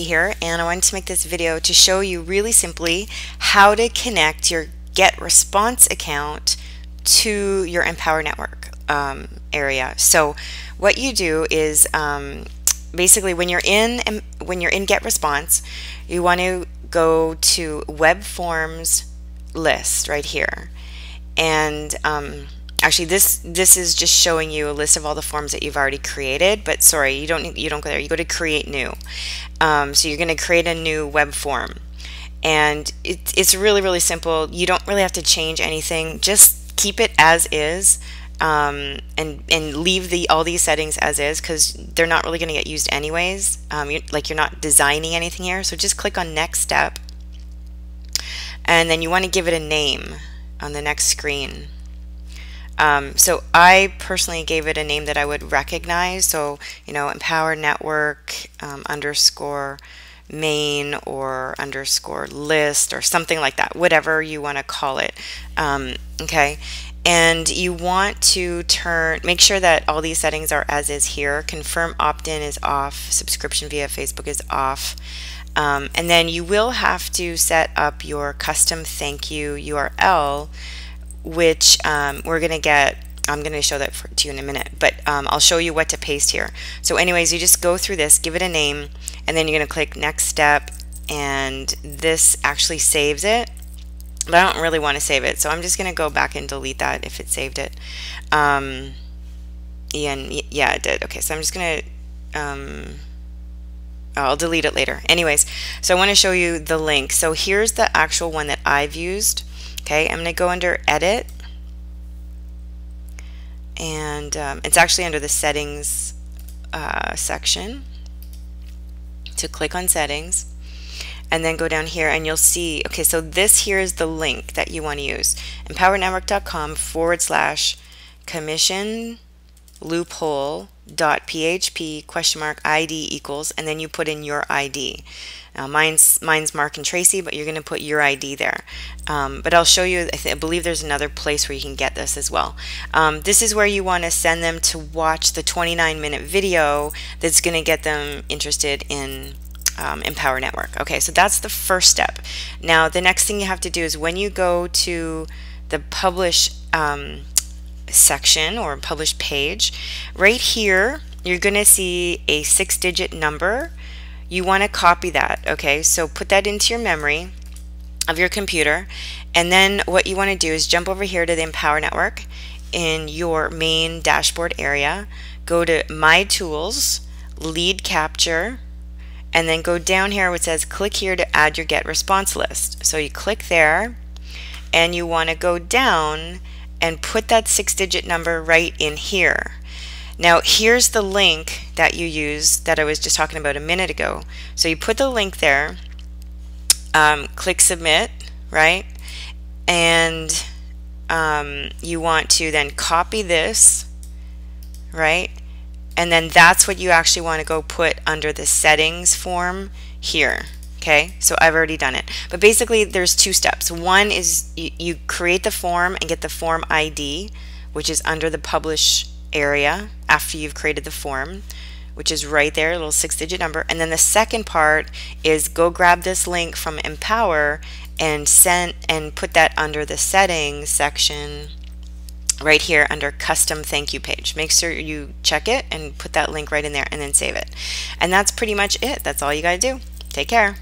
here and I wanted to make this video to show you really simply how to connect your GetResponse account to your Empower network um, area. So what you do is um, basically when you're in when you're in GetResponse you want to go to web forms list right here and um, actually this this is just showing you a list of all the forms that you've already created but sorry you don't you don't go there. You go to create new. Um, so you're going to create a new web form. And it, it's really really simple. You don't really have to change anything. Just keep it as is um, and and leave the all these settings as is because they're not really going to get used anyways. Um, you, like you're not designing anything here. So just click on next step. And then you want to give it a name on the next screen um, so I personally gave it a name that I would recognize. So, you know, Empower Network um, underscore main or underscore list or something like that, whatever you want to call it. Um, okay. And you want to turn, make sure that all these settings are as is here. Confirm opt-in is off. Subscription via Facebook is off. Um, and then you will have to set up your custom thank you URL which um, we're going to get I'm going to show that for, to you in a minute, but um, I'll show you what to paste here. So anyways, you just go through this, give it a name, and then you're going to click next step, and this actually saves it. But I don't really want to save it, so I'm just going to go back and delete that if it saved it. Um, and yeah, it did. Okay, so I'm just going to, um, I'll delete it later. Anyways, so I want to show you the link. So here's the actual one that I've used. Okay, I'm going to go under Edit, and um, it's actually under the Settings uh, section. To click on Settings, and then go down here and you'll see, okay, so this here is the link that you want to use. EmpowerNetwork.com forward slash commission loophole dot php question mark id equals and then you put in your id now mine's mine's mark and tracy but you're going to put your id there um, but i'll show you I, I, believe there's another place where you can get this as well um, this is where you want to send them to watch the 29 minute video that's going to get them interested in um, Empower Network. Okay, so that's the first step. Now, the next thing you have to do is when you go to the publish um, section or published page, right here, you're going to see a six digit number. You want to copy that, okay? So put that into your memory of your computer. And then what you want to do is jump over here to the Empower Network in your main dashboard area. Go to My Tools, Lead Capture, and then go down here where it says click here to add your GetResponse list. So you click there and you want to go down and put that six digit number right in here. Now here's the link that you use that I was just talking about a minute ago. So you put the link there, um, click submit, right? And um, you want to then copy this, right? And then that's what you actually want to go put under the settings form here. Okay, so I've already done it. But basically, there's two steps. One is you, you create the form and get the form ID, which is under the publish area after you've created the form, which is right there, a little six digit number. And then the second part is go grab this link from Empower and send and put that under the settings section right here under custom thank you page. Make sure you check it and put that link right in there and then save it. And that's pretty much it. That's all you got to do. Take care.